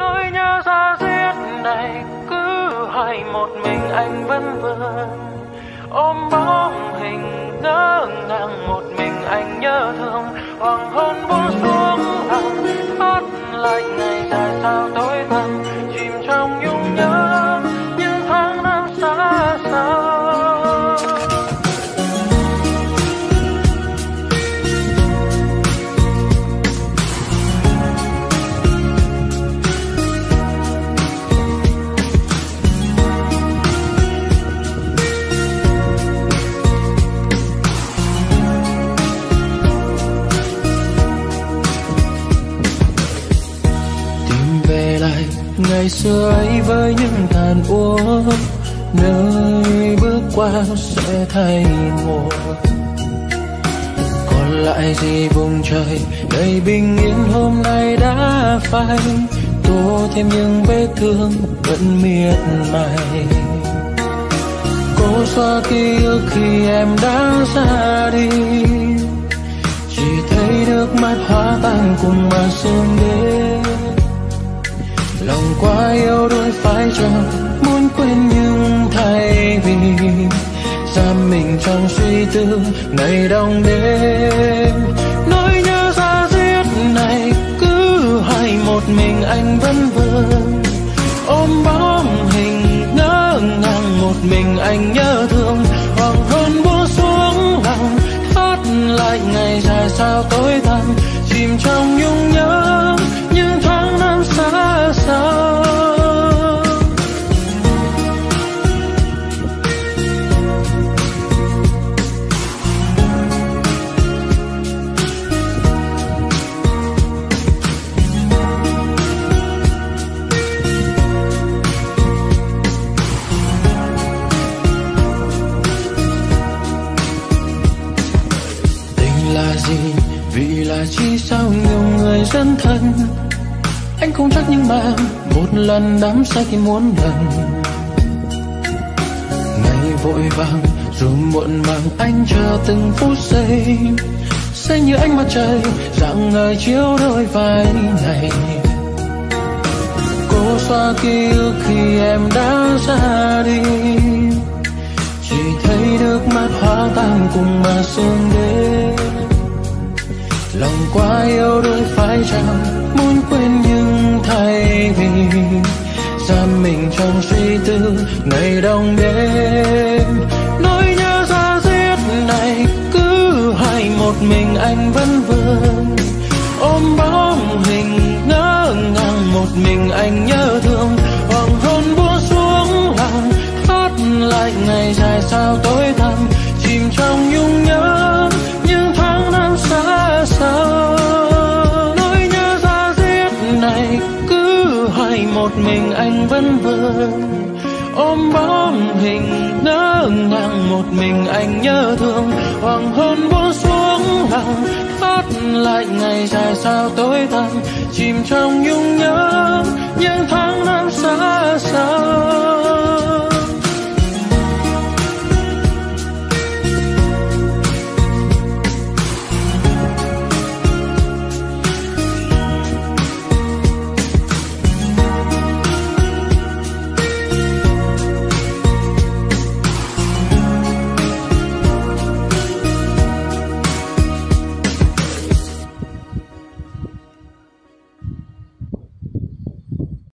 nỗi nhớ ra giết này, cứ hay một mình anh vẫn vương ôm bóng hình ngỡ ngàng một mình anh nhớ thương. Hoàng hôn buông xuống lòng ngày xưa ấy với những tàn úa nơi bước qua sẽ thay mùa. Còn lại gì vùng trời, đầy bình yên hôm nay đã phai tô thêm những vết thương vẫn miệt mài. Cố xóa ký ức khi em đã ra đi, chỉ thấy nước mắt hóa tan cùng màn sương đêm. Muốn quên nhưng thay vì giam mình trong suy tư ngày đông đêm. Nỗi nhớ ra giết này cứ hay một mình anh vẫn vương. Ôm bóng hình ngỡ ngàng một mình anh nhớ thương. Là chi sao nhiều người dân thân. Anh không chắc nhưng mà một lần đắm say thì muốn lần ngày vội vàng, dù muộn màng, anh chờ từng phút giây. Xanh như ánh mặt trời, dạng ngời chiếu đôi vai này. Cố xoa ký ức khi em đã ra đi. Chỉ thấy nước mắt hóa tan cùng mà sương đêm lòng quá yêu đôi phải chăng muốn quên nhưng thay vì? Giam mình trong suy tư, ngày đông đêm. Nỗi nhớ ra giết này, cứ hay một mình anh vẫn vương. Ôm bóng hình, ngỡ ngàng một mình anh nhớ thương. Hoàng hôn buông xuống lòng thoát lại ngày dài sao tối tăm. Chìm trong nhung nhớ một mình anh vẫn vương ôm bóng hình nỡ ngang một mình anh nhớ thương. Hoàng hôn buông xuống lòng thoát lại ngày dài sao tối tăm. Chìm trong nhung nhớ, những tháng